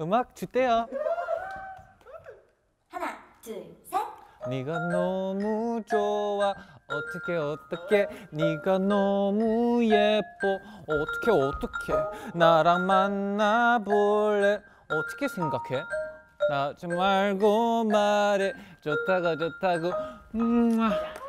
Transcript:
음악 주대요. 하나, 둘, 셋. 네가 너무 좋아. 어떻게 어떻게? 네가 너무 예뻐. 어떻게 어떻게? 나랑 만나볼래? 어떻게 생각해? 나좀 말고 말해. 좋다고 좋다고. 음 아.